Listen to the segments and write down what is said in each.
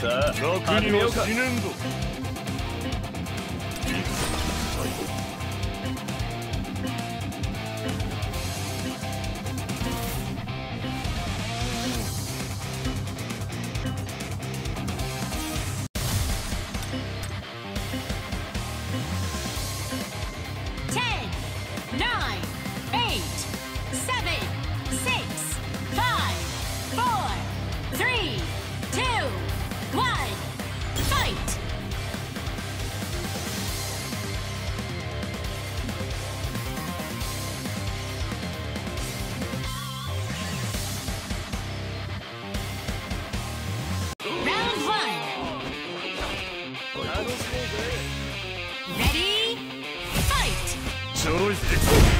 さあ楽には死ねんぞ。Ready? Fight!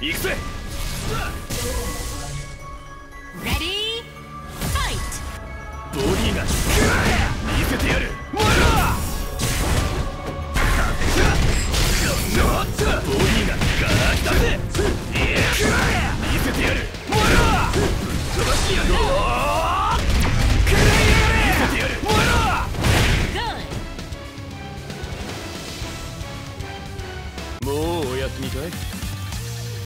行くぜ Ready? Fight. ボディが見せてやる。ボディガ。見せてやる。もら。どしう。うお休みかい？